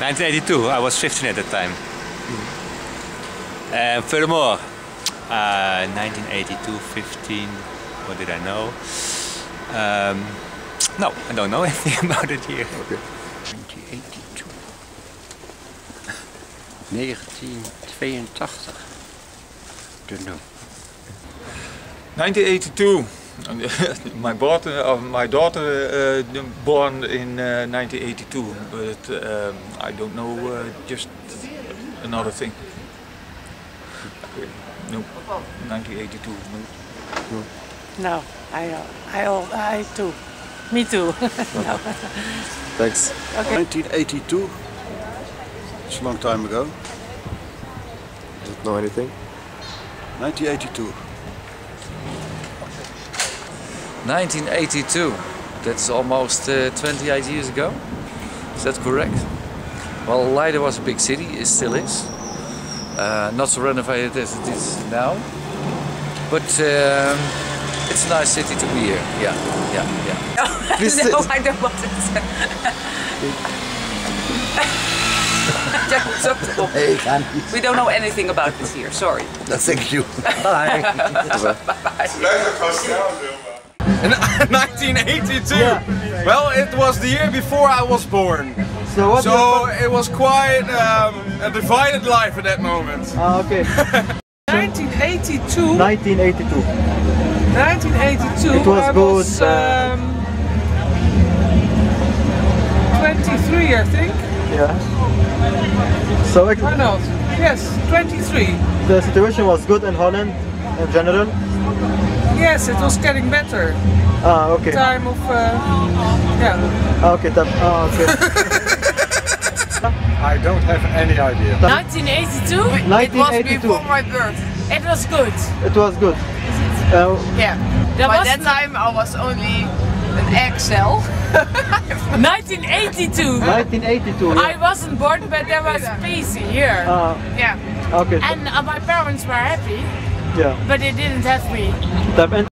1982, I was 15 at the time. And furthermore, uh, 1982, 15, what did I know? Um, no, I don't know anything about it here. Okay. 1982. Don't know. 1982. my daughter, uh, my daughter uh, born in uh, 1982, but um, I don't know uh, just another thing. No, 1982. No. No, I don't. I, al- I too. Me too. no. Thanks. Okay. 1982. It's a long time ago. Don't know anything. 1982. 1982. That's almost uh, 28 years ago. Is that correct? Well, Leiden was a big city. It still is. Uh, not so renovated as it is now. But um, it's a nice city to be here. Yeah, yeah, yeah. Please no. I don't want it. Ja, stop, stop. Nee, ik ga niet. We don't know anything about this here, sorry. Thank you. In 1982. Well, it was the year before I was born. So what? So it was quite um, a divided life at that moment. Ah, okay. 1982. 1982. 1982. It was I good, was uh, um, 23, I think. Yeah. So it, Why not? Yes, 23. the situation was good in Holland in general. Yes, it was getting better. Ah, okay. Time of, uh, yeah. Ah, okay. That, ah, okay. I don't have any idea. 1982? It was before my birth. It was good. It was good. Uh, Yeah. There By that time I was only an egg cell. 1982. 1982. I wasn't born, but there was peace here. Ah, Yeah. okay. and uh, my parents were happy, yeah. but they didn't have me.